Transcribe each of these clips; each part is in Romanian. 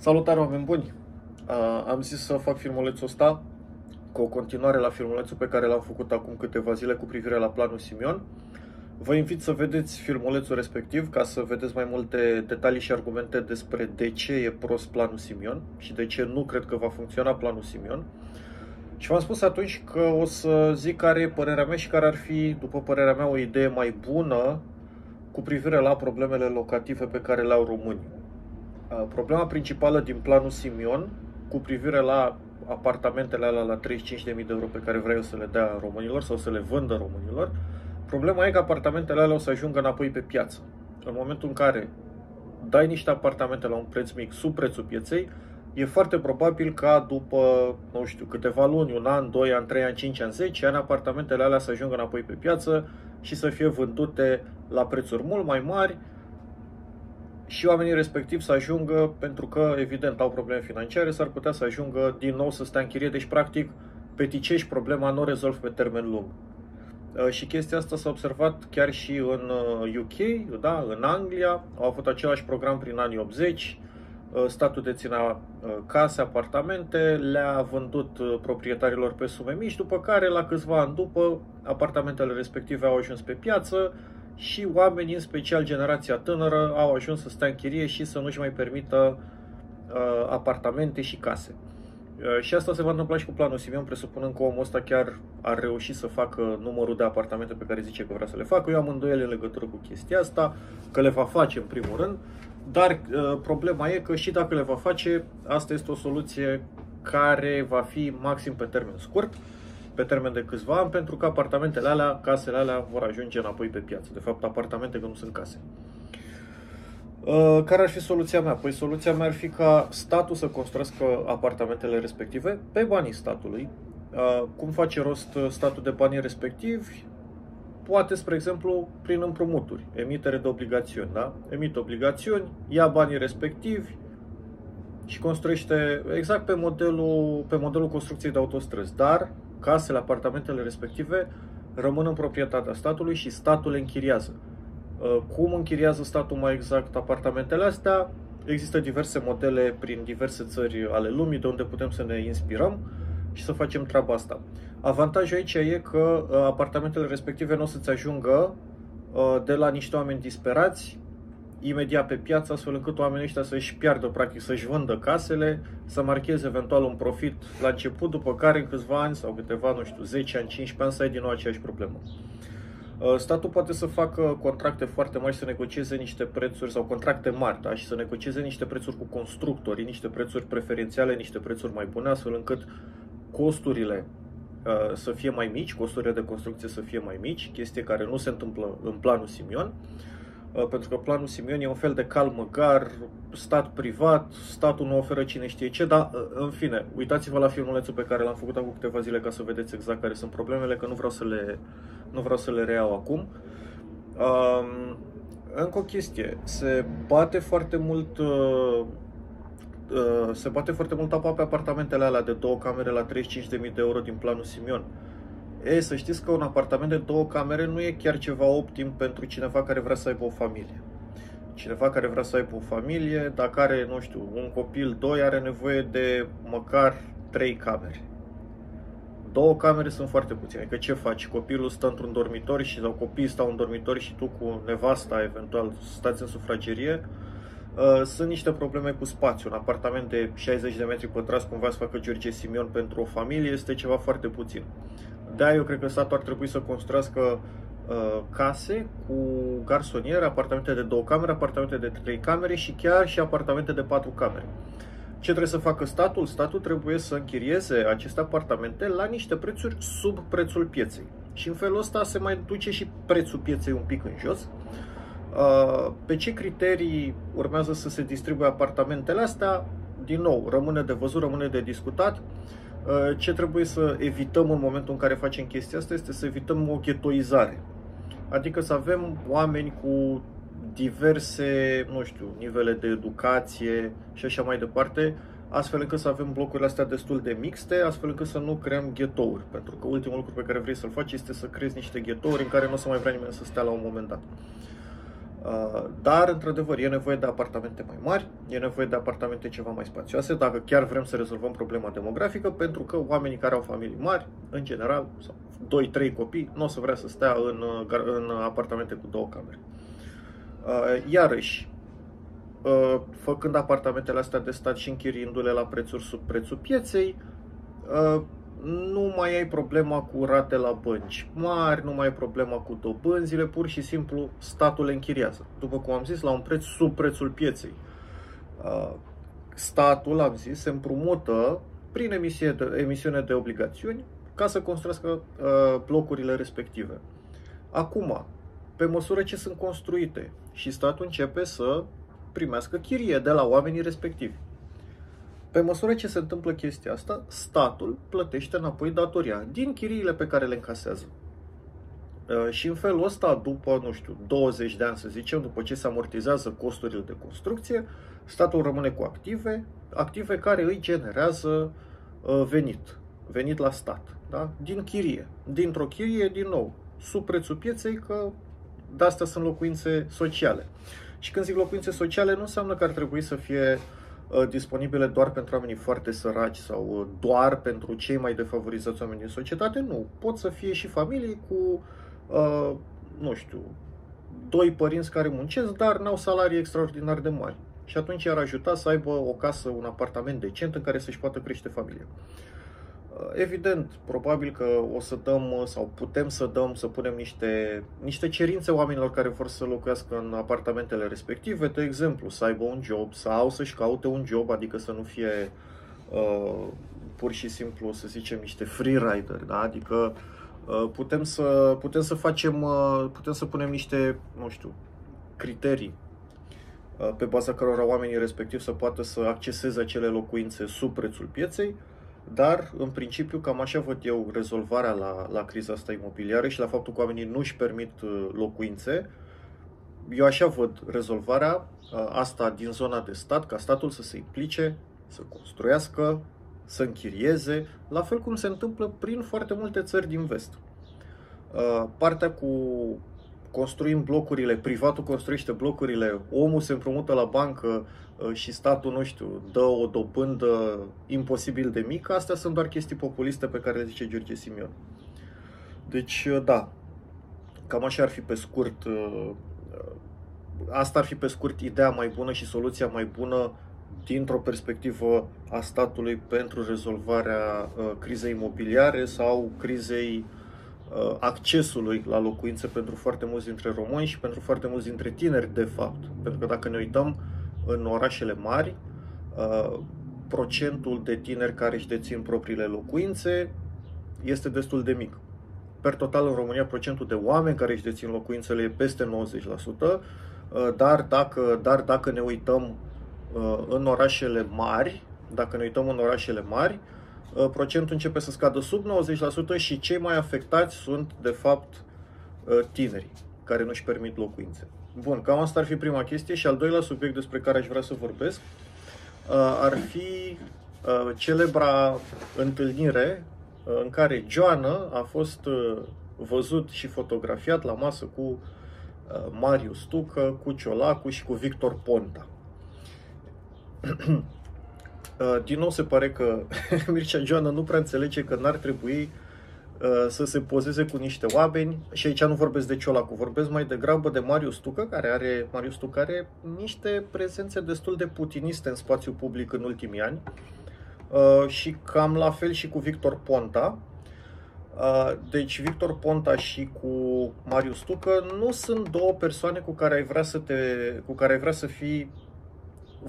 Salutare oameni buni! Am zis să fac filmulețul ăsta cu o continuare la filmulețul pe care l-am făcut acum câteva zile cu privire la planul Simion. Vă invit să vedeți filmulețul respectiv ca să vedeți mai multe detalii și argumente despre de ce e prost planul Simion și de ce nu cred că va funcționa planul Simion. Și v-am spus atunci că o să zic care e părerea mea și care ar fi, după părerea mea, o idee mai bună cu privire la problemele locative pe care le au românii. Problema principală din planul Simion cu privire la apartamentele alea la 35.000 de euro pe care vreau să le dea românilor sau să le vândă românilor, problema e că apartamentele alea o să ajungă înapoi pe piață. În momentul în care dai niște apartamente la un preț mic sub prețul pieței, e foarte probabil ca după, nu știu, câteva luni, un an, doi ani, trei ani, cinci ani, zece ani, apartamentele alea să ajungă înapoi pe piață și să fie vândute la prețuri mult mai mari, și oamenii respectivi să ajungă, pentru că evident au probleme financiare, s-ar putea să ajungă din nou să stea în chirie, deci practic peticești problema, nu rezolvi pe termen lung. Uh, și chestia asta s-a observat chiar și în UK, uh, da, în Anglia, au avut același program prin anii 80, uh, statul deținea case, apartamente, le-a vândut proprietarilor pe sume mici, după care, la câțiva ani după, apartamentele respective au ajuns pe piață, și oamenii, în special generația tânără, au ajuns să stea în chirie și să nu-și mai permită uh, apartamente și case. Uh, și asta se va întâmpla și cu planul Simeon, presupunând că omul ăsta chiar ar reuși să facă numărul de apartamente pe care zice că vrea să le facă. Eu am îndoiele în legătură cu chestia asta, că le va face în primul rând, dar uh, problema e că și dacă le va face, asta este o soluție care va fi maxim pe termen scurt pe termen de câțiva ani, pentru că apartamentele alea, casele alea vor ajunge înapoi pe piață. De fapt, apartamente că nu sunt case. Uh, care ar fi soluția mea? Păi soluția mea ar fi ca statul să construiască apartamentele respective pe banii statului. Uh, cum face rost statul de banii respectivi? Poate, spre exemplu, prin împrumuturi, emitere de obligațiuni. Da? Emite obligațiuni, ia banii respectivi și construiește exact pe modelul, pe modelul construcției de autostrăzi. Dar casele, apartamentele respective rămân în proprietatea statului și statul le închiriază. Uh, cum închiriază statul mai exact apartamentele astea? Există diverse modele prin diverse țări ale lumii de unde putem să ne inspirăm și să facem treaba asta. Avantajul aici e că uh, apartamentele respective nu o să-ți ajungă uh, de la niște oameni disperați imediat pe piață, astfel încât oamenii ăștia să-și piardă, practic, să-și vândă casele, să marcheze eventual un profit la început, după care în câțiva ani sau câteva, nu știu, 10 ani, 15 ani să ai din nou aceeași problemă. Uh, statul poate să facă contracte foarte mari, să negocieze niște prețuri sau contracte mari, da? și să negocieze niște prețuri cu constructorii, niște prețuri preferențiale, niște prețuri mai bune, astfel încât costurile uh, să fie mai mici, costurile de construcție să fie mai mici, chestie care nu se întâmplă în planul Simion. Uh, pentru că planul Simion e un fel de calmăgar, stat privat, statul nu oferă cine știe ce, dar uh, în fine, uitați-vă la filmulețul pe care l-am făcut acum câteva zile ca să vedeți exact care sunt problemele, că nu vreau să le, nu vreau să le reiau acum. Um, încă o chestie, se bate foarte mult uh, uh, se bate foarte mult apa pe apartamentele alea de două camere la 35.000 de euro din planul Simion. Uh, E, să știți că un apartament de două camere nu e chiar ceva optim pentru cineva care vrea să aibă o familie. Cineva care vrea să aibă o familie, dacă are, nu știu, un copil, doi, are nevoie de măcar trei camere. Două camere sunt foarte puține. Că ce faci? Copilul stă într-un dormitor și sau copiii stau în dormitor și tu cu nevasta eventual stați în sufragerie. Uh, sunt niște probleme cu spațiu. Un apartament de 60 de metri pătrați, cum v-ați facă George Simion pentru o familie, este ceva foarte puțin de eu cred că statul ar trebui să construiască uh, case cu garsoniere, apartamente de două camere, apartamente de trei camere și chiar și apartamente de patru camere. Ce trebuie să facă statul? Statul trebuie să închirieze aceste apartamente la niște prețuri sub prețul pieței. Și în felul ăsta se mai duce și prețul pieței un pic în jos. Uh, pe ce criterii urmează să se distribuie apartamentele astea? Din nou, rămâne de văzut, rămâne de discutat. Uh, ce trebuie să evităm în momentul în care facem chestia asta este să evităm o ghetoizare. Adică să avem oameni cu diverse, nu știu, nivele de educație și așa mai departe, astfel încât să avem blocurile astea destul de mixte, astfel încât să nu creăm ghetouri. Pentru că ultimul lucru pe care vrei să-l faci este să creezi niște ghetouri în care nu o să mai vrea nimeni să stea la un moment dat. Uh, dar, într-adevăr, e nevoie de apartamente mai mari, e nevoie de apartamente ceva mai spațioase, dacă chiar vrem să rezolvăm problema demografică, pentru că oamenii care au familii mari, în general, sau 2-3 copii, nu o să vrea să stea în, uh, în apartamente cu două camere. Uh, iarăși, făcând apartamentele astea de stat și închiriindu-le la prețuri sub prețul pieței, nu mai ai problema cu rate la bănci mari, nu mai ai problema cu dobânzile, pur și simplu statul le închiriază. După cum am zis, la un preț sub prețul pieței. Uh, statul, am zis, se împrumută prin emisie de, emisiune de obligațiuni ca să construiască uh, blocurile respective. Acum, pe măsură ce sunt construite și statul începe să primească chirie de la oamenii respectivi. Pe măsură ce se întâmplă chestia asta, statul plătește înapoi datoria din chiriile pe care le încasează. Uh, și în felul ăsta, după, nu știu, 20 de ani, să zicem, după ce se amortizează costurile de construcție, statul rămâne cu active, active care îi generează uh, venit, venit la stat, da? din chirie. Dintr-o chirie, din nou, sub prețul pieței, că de astea sunt locuințe sociale. Și când zic locuințe sociale, nu înseamnă că ar trebui să fie uh, Uh, disponibile doar pentru oamenii foarte săraci sau uh, doar pentru cei mai defavorizați oameni din societate. Nu. Pot să fie și familii cu, uh, nu știu, doi părinți care muncesc, dar n-au salarii extraordinar de mari. Și atunci ar ajuta să aibă o casă, un apartament decent în care să-și poată crește familia. Uh, evident, probabil că o să dăm sau putem să dăm, să punem niște, niște cerințe oamenilor care vor să locuiască în apartamentele respective, de exemplu, să aibă un job sau să-și caute un job, adică să nu fie uh, pur și simplu, să zicem, niște freerider, da? adică uh, putem, să, putem să facem, uh, putem să punem niște, nu știu, criterii uh, pe baza cărora oamenii respectiv să poată să acceseze acele locuințe sub prețul pieței, dar, în principiu, cam așa văd eu rezolvarea la, la criza asta imobiliară și la faptul că oamenii nu își permit uh, locuințe. Eu așa văd rezolvarea uh, asta din zona de stat, ca statul să se implice, să construiască, să închirieze, la fel cum se întâmplă prin foarte multe țări din vest. Uh, partea cu construim blocurile, privatul construiește blocurile, omul se împrumută la bancă uh, și statul, nu știu, dă o dobândă imposibil de mică, astea sunt doar chestii populiste pe care le zice George Simion. Deci, uh, da, cam așa ar fi pe scurt, uh, asta ar fi pe scurt ideea mai bună și soluția mai bună dintr-o perspectivă a statului pentru rezolvarea crizei imobiliare sau crizei Uh, accesului la locuințe pentru foarte mulți dintre români și pentru foarte mulți dintre tineri, de fapt. Pentru că dacă ne uităm în orașele mari, uh, procentul de tineri care își dețin propriile locuințe este destul de mic. Per total, în România, procentul de oameni care își dețin locuințele e peste 90%, uh, dar dacă, dar dacă ne uităm în orașele mari, dacă ne uităm în orașele mari, Uh, procentul începe să scadă sub 90% și cei mai afectați sunt, de fapt, uh, tinerii care nu-și permit locuințe. Bun, cam asta ar fi prima chestie și al doilea subiect despre care aș vrea să vorbesc uh, ar fi celebra întâlnire în care Joana a fost văzut și fotografiat la masă cu Marius Tucă, cu Ciolacu și cu Victor Ponta. Uh, din nou se pare că Mircea Joana nu prea înțelege că n-ar trebui uh, să se pozeze cu niște oameni și aici nu vorbesc de Ciolacu, vorbesc mai degrabă de Marius Tucă, care are, Marius Tucă are niște prezențe destul de putiniste în spațiu public în ultimii ani uh, și cam la fel și cu Victor Ponta. Deci Victor Ponta și cu Marius Tucă nu sunt două persoane cu care ai vrea să te, cu care ai vrea să fii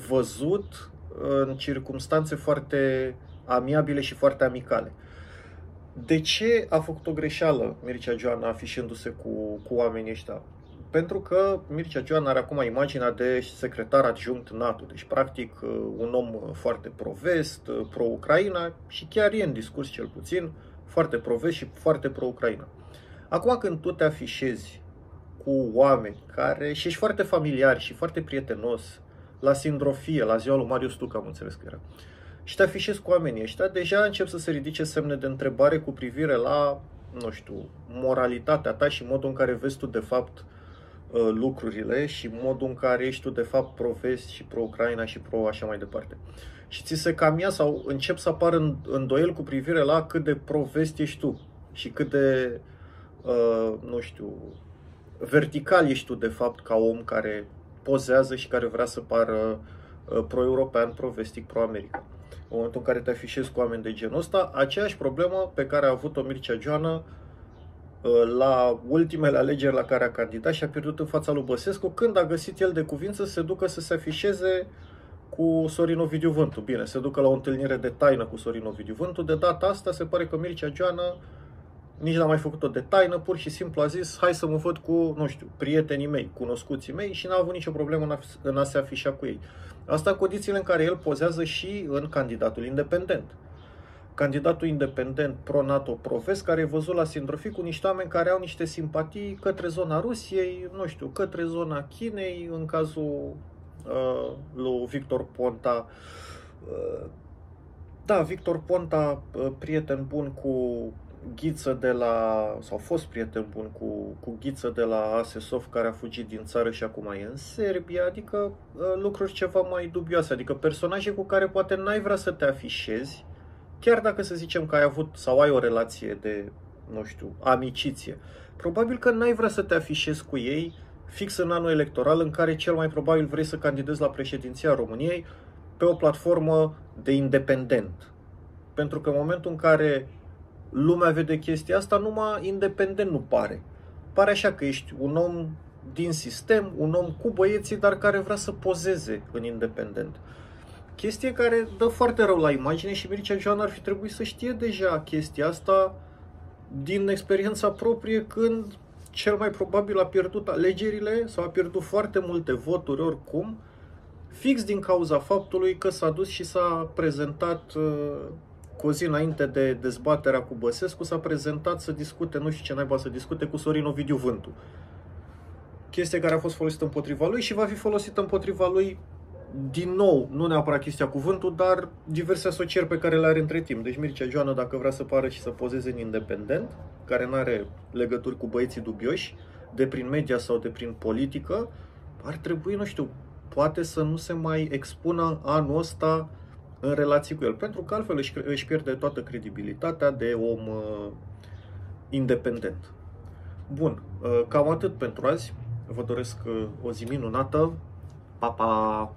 văzut în circunstanțe foarte amiabile și foarte amicale. De ce a făcut o greșeală Mircea Joana afișându-se cu, cu oamenii ăștia? Pentru că Mircea Joana are acum imaginea de secretar adjunct NATO, deci practic un om foarte pro-vest, pro-Ucraina și chiar e în discurs cel puțin foarte pro-vest și foarte pro-Ucraina. Acum când tu te afișezi cu oameni care și ești foarte familiar și foarte prietenos la sindrofie, la ziua lui Marius Tuc, am înțeles că era. Și te afișezi cu oamenii ăștia, deja încep să se ridice semne de întrebare cu privire la, nu știu, moralitatea ta și modul în care vezi tu, de fapt, uh, lucrurile și modul în care ești tu de fapt pro-vest și pro-Ucraina și pro așa mai departe. Și ți se cam ia sau încep să apară îndoiel cu privire la cât de pro-vest ești tu și cât de, uh, nu știu, vertical ești tu de fapt ca om care pozează și care vrea să pară uh, pro-european, pro-vestic, pro-american. În momentul în care te afișezi cu oameni de genul ăsta, aceeași problemă pe care a avut-o Mircea Joană uh, la ultimele alegeri la care a candidat și a pierdut în fața lui Băsescu, când a găsit el de cuvință să se ducă să se afișeze cu Sorin Ovidiu Vântu. Bine, se ducă la o întâlnire de taină cu Sorin Ovidiu Vântu. De data asta se pare că Mircea Joană nici n-a mai făcut-o de taină, pur și simplu a zis hai să mă văd cu, nu știu, prietenii mei, cunoscuții mei și n-a avut nicio problemă în a, în a se afișa cu ei. Asta în condițiile în care el pozează și în candidatul independent. Candidatul independent pro-NATO, pro-vest, care e văzut la Sindrofi cu niște oameni care au niște simpatii către zona Rusiei, nu știu, către zona Chinei, în cazul uh, lui Victor Ponta. Uh, da, Victor Ponta, uh, prieten bun cu Ghiță de la, sau a fost prieten bun cu, cu Ghiță de la Asesov care a fugit din țară și acum e în Serbia, adică uh, lucruri ceva mai dubioase, adică personaje cu care poate n-ai vrea să te afișezi, chiar dacă să zicem că ai avut sau ai o relație de, nu știu, amiciție. Probabil că n-ai vrea să te afișezi cu ei fix în anul electoral în care cel mai probabil vrei să candidezi la președinția României pe o platformă de independent. Pentru că în momentul în care lumea vede chestia asta, numai independent nu pare. Pare așa că ești un om din sistem, un om cu băieții, dar care vrea să pozeze în independent. Chestie care dă foarte rău la imagine și Mircea Joan ar fi trebuit să știe deja chestia asta din experiența proprie când cel mai probabil a pierdut alegerile sau a pierdut foarte multe voturi oricum, fix din cauza faptului că s-a dus și s-a prezentat uh, cu o zi înainte de dezbaterea cu Băsescu, s-a prezentat să discute, nu știu ce naiba să discute, cu Sorin Ovidiu Vântu. Chestie care a fost folosită împotriva lui și va fi folosită împotriva lui din nou, nu neapărat chestia cuvântul, dar diverse asocieri pe care le are între timp. Deci Mircea Joană, dacă vrea să pară și să pozeze în independent, care nu are legături cu băieții dubioși, de prin media sau de prin politică, ar trebui, nu știu, poate să nu se mai expună anul ăsta în relații cu el, pentru că altfel își, își pierde toată credibilitatea de om uh, independent. Bun, uh, cam atât pentru azi. Vă doresc uh, o zi minunată. Pa, pa!